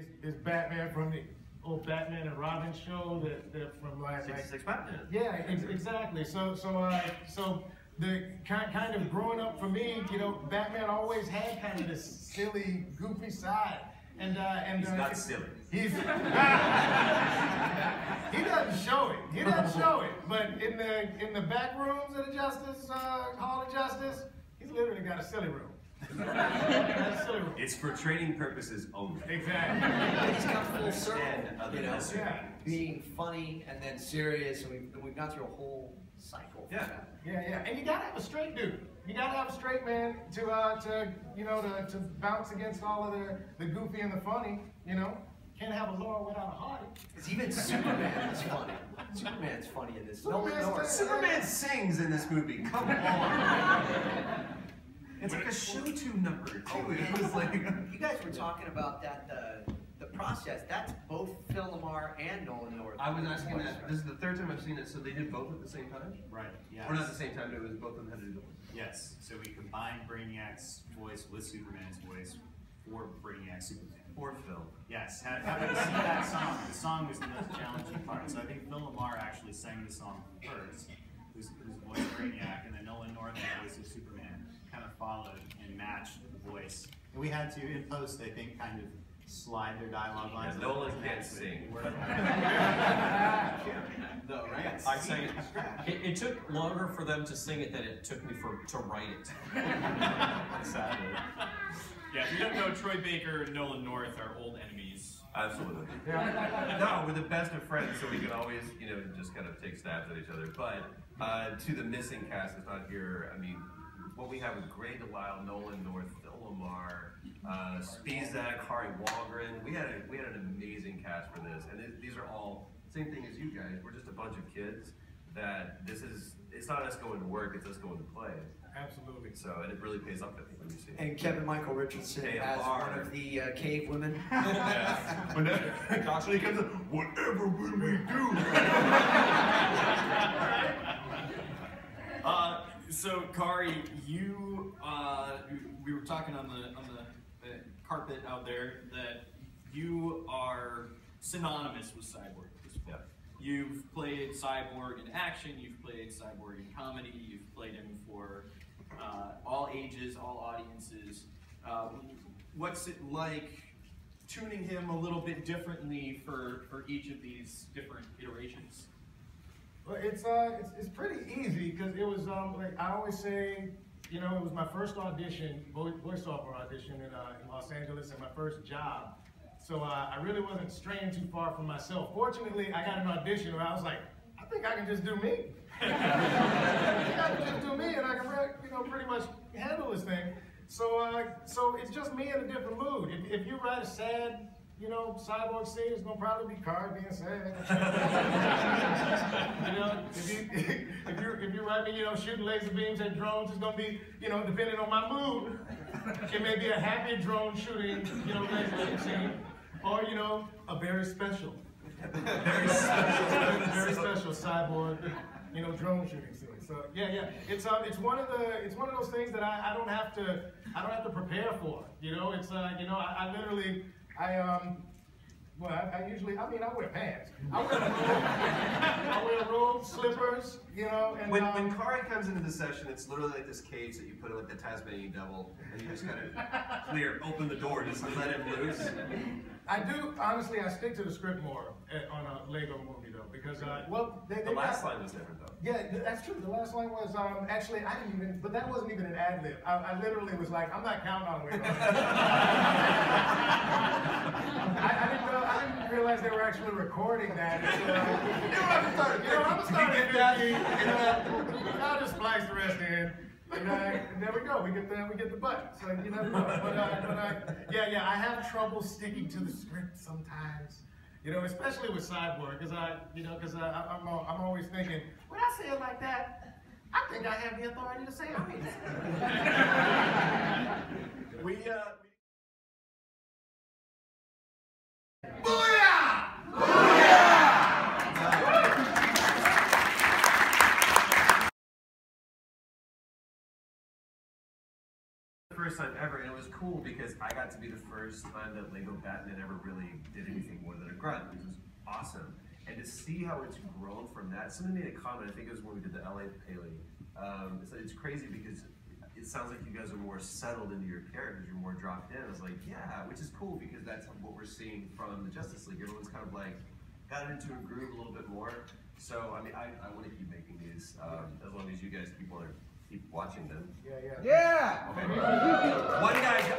is, is Batman from the old Batman and Robin show that, that from like, like 66 Batman. yeah, ex- exactly. So, so, uh, so the kind, kind of growing up for me, you know, Batman always had kind of this silly, goofy side, and uh, and He's uh, not silly. He's he doesn't show it. He doesn't show it. But in the in the back rooms of the Justice uh, Hall of Justice, he's literally got a silly room. Got a silly room. It's for training purposes only. Exactly. He's come full circle, Understand other you know. Yeah. being funny and then serious, and we've, we've gone through a whole cycle. Yeah. that. Yeah, yeah, and you gotta have a straight dude. You gotta have a straight man to, uh, to you know, to, to bounce against all of the, the goofy and the funny. You know, can't have a Laurel without a Hardy. Because even Superman is funny. Superman's funny in this. No, Superman's no, funny. Superman sings in this movie. Come on. It's like a show tune number too. Oh, It was like you guys were talking about that the the process. That's both Phil LaMarr and Nolan North. I was asking that. This is the third time I've seen it. So they did both at the same time, Right, yes. or not at the same time? but It was both of them had to do it. Yes, so we combined Brainiac's voice with Superman's voice for Brainiac Superman. poor Phil. Yes, ha- having sing that song, the song was the most challenging part. So I think Phil LaMarr actually sang the song first, whose, whose voice Brainiac, and then Nolan North, the voice of Superman, kind of followed and matched the voice. And we had to, in post, I think, kind of slide their dialogue lines. Yeah, a Nolan can't sing. we're- though, right? I sang it. it. It took longer for them to sing it than it took me for to write it. Sadly. Yeah, if you don't know, Troy Baker and Nolan North are old enemies. Absolutely. Yeah. No, we're the best of friends, so we can always, you know, just kind of take stabs at each other. But uh, to the missing cast that's not here, I mean, what we have with Grey DeLisle, Nolan North, Phil LaMarr, uh, Spisak, Kari Wahlgren. We had a, we had an amazing cast for this, and it, these are all same thing as you guys. We're just a bunch of kids that this is. It's not us going to work; it's us going to play. Absolutely. So, and it really pays off. I think when you see. And Kevin Michael Richardson Hey, as LaMarr. one of the uh, cave women. When he comes in, whatever will we do? Uh, so Khary, you, uh, we were talking on the on the uh, carpet out there that you are synonymous with Cyborg. at this point. Yeah. You've played Cyborg in action. You've played Cyborg in comedy. You've played him for uh, all ages, all audiences. Uh, what's it like tuning him a little bit differently for for each of these different iterations? Well, it's uh, it's, it's pretty easy because it was um, like I always say, you know, it was my first audition, voice voiceover audition in uh, in Los Angeles, and my first job. So uh, I really wasn't straying too far from myself. Fortunately, I got an audition where I was like, I think I can just do me. I can just do me, and I can, you know, pretty much handle this thing. So, uh, so it's just me in a different mood. If, if you write a sad, you know, cyborg scene, it's gonna probably be Car being sad. Know, if you if you if you write me, you know, shooting laser beams at drones, it's gonna be, you know, depending on my mood. It may be a happy drone shooting, you know, laser beam scene, or you know, a very special, very special, very special cyborg, you know, drone shooting scene. So yeah, yeah, it's um, it's one of the it's one of those things that I, I don't have to I don't have to prepare for. You know, it's uh, you know, I, I literally I um. Well, I, I usually, I mean, I wear pants. I wear a robe, I wear a robe, slippers, you know, and When, um, when Khary comes into the session, it's literally like this cage that you put in like the Tasmanian devil, and you just kind of clear, open the door, just let him loose. I do honestly. I stick to the script more uh, on a Lego movie though, because uh, well, they, they The last got- line was different though. Yeah, th- that's true. The last line was um, actually I didn't even, but that wasn't even an ad lib. I, I literally was like, I'm not counting on Lego. I, I didn't know. I didn't realize they were actually recording that. So, you know, I'm starting. You know, I'm starting at 50. And, uh, I'll just splice the rest in. And, uh, and there we go. We get the we get the butt. So you know. But, uh, but uh, yeah, yeah. I have trouble sticking to the script sometimes. You know, especially with Cyborg, because I, you know, because I'm, I'm always thinking, when I say it like that, I think I have the authority to say it. We, uh, The first time ever, and it was cool because I got to be the first time that Lego Batman ever really did anything more than a grunt, which was awesome. And to see how it's grown from that, someone made a comment, I think it was when we did the LA Paley. Um, it's, it's crazy because it sounds like you guys are more settled into your characters, you're more dropped in. I was like, yeah, which is cool because that's what we're seeing from the Justice League. Everyone's kind of like got into a groove a little bit more. So, I mean, I, I want to keep making these um, as long as you guys keep to keep watching them. Yeah, yeah. Yeah! Okay. One guy's,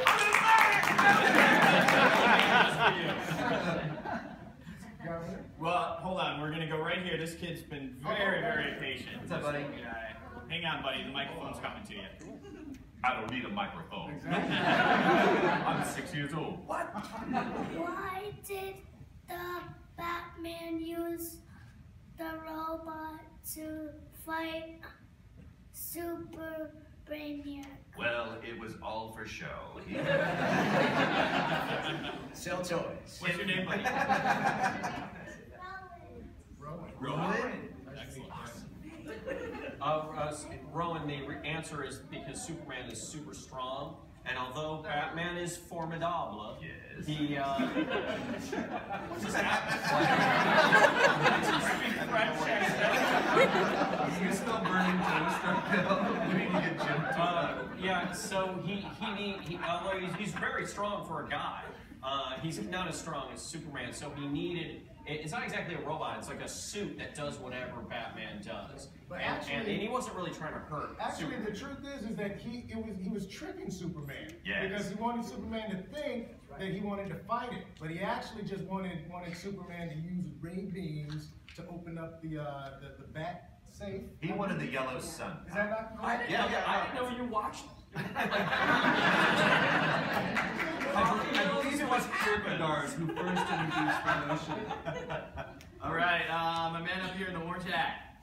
Got it? Well, hold on. We're gonna go right here. This kid's been very, very patient. What's up, buddy? Guy. Hang on, buddy. The microphone's coming to you. I don't need a microphone. Exactly. I'm six years old. What? Why did the Batman use the robot to fight Super Brainiac? Well, it was all for show. He- Sell toys. What's your name, buddy? Rowan. Rowan. Excellent. Uh, uh, Rowan, the answer is because Superman is super strong, and although Batman is formidable, Yes. he. Uh, what's his You still burning toast uphill? We need to get Jim to Uh, yeah, so he he need he although he's, he's very strong for a guy, uh, he's not as strong as Superman. So he needed it- it's not exactly a robot. It's like a suit that does whatever Batman does. But and, and, actually- and he wasn't really trying to hurt. Actually, Superman. the truth is, is that he it was he was tricking Superman. Yes. Because he wanted Superman to think that he wanted to fight it, but he actually just wanted wanted Superman to use ray beams to open up the uh, the, the bat safe. He wanted the yellow sun. Is that not I correct? didn't, Yeah, know, yeah, I no. didn't know you watched. I believe it was Kirkendars who first introduced the notion. All right, uh, my man up here in the orange hat.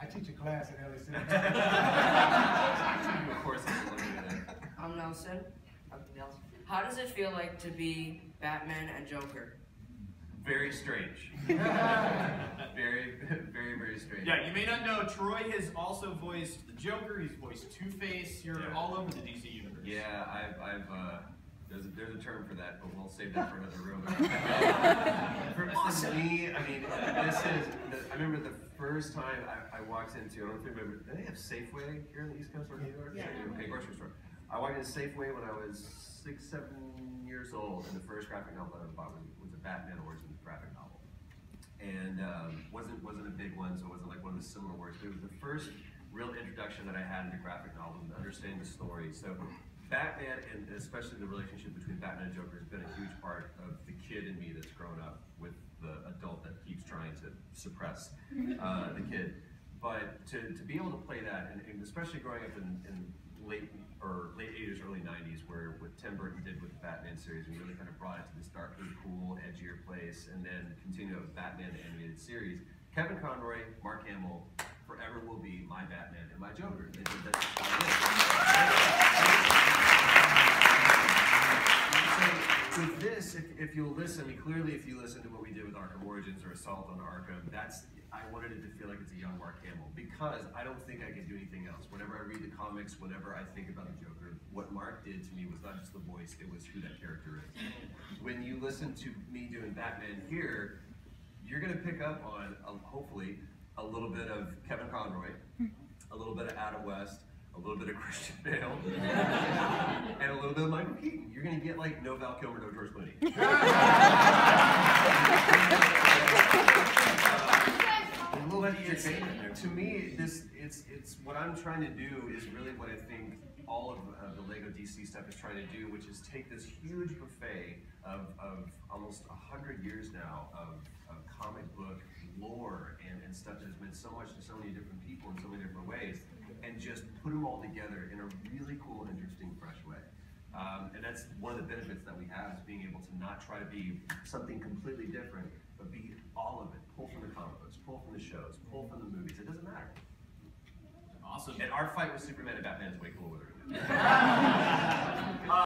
I teach a class at LSU. Of course, I'm looking at it. I'm Nelson. How does it feel like to be Batman and Joker? Very strange. very, very, very strange. Yeah, you may not know, Troy has also voiced the Joker. He's voiced Two Face. You're Yeah. all over the DC universe. Yeah, I've, I've, uh, there's a, there's a term for that, but we'll save that for another room. for, for me, I mean, this is, the, I remember the first time I, I walked into, I don't know if you remember, do they have Safeway here in the East Coast or New York? Yeah. Okay, grocery store. I walked into Safeway when I was six, seven years old, and the first graphic novel I ever bought was, was a Batman Origins graphic novel. And um, wasn't wasn't a big one, so it wasn't like one of the similar works. But it was the first real introduction that I had into graphic novels and understanding the story. So Batman, and especially the relationship between Batman and Joker, has been a huge part of the kid in me that's grown up with the adult that keeps trying to suppress uh, the kid. But to, to be able to play that, and, and especially growing up in, in late or late 80s, early 90s, where what Tim Burton did with the Batman series, we really kind of brought it to this darker, cool, edgier place, and then continue with Batman the animated series. Kevin Conroy, Mark Hamill, forever will be my Batman and my Joker. With this, if, if you'll listen, clearly, if you listen to what we did with Arkham Origins or Assault on Arkham, that's I wanted it to feel like it's a young Mark Hamill because I don't think I could do anything else. Whenever I read the comics, whenever I think about the Joker, what Mark did to me was not just the voice; it was who that character is. When you listen to me doing Batman here, you're gonna pick up on uh, hopefully a little bit of Kevin Conroy, a little bit of Adam West, little bit of Christian Bale, and a little bit of Michael Keaton. You're gonna get like no Val Kilmer, no George Clooney. But it's, to me, this it's it's what I'm trying to do is really what I think all of uh, the Lego DC stuff is trying to do, which is take this huge buffet of, of almost hundred years now of, of comic book lore and, and stuff that has meant so much to so many different people in so many different ways, and just put them all together in a really cool, interesting, fresh way. Um, and that's one of the benefits that we have is being able to not try to be something completely different, but be all of it. Pull from the comic books, pull from the shows, pull from the movies. It doesn't matter. Awesome. And our fight with Superman and Batman is way cooler.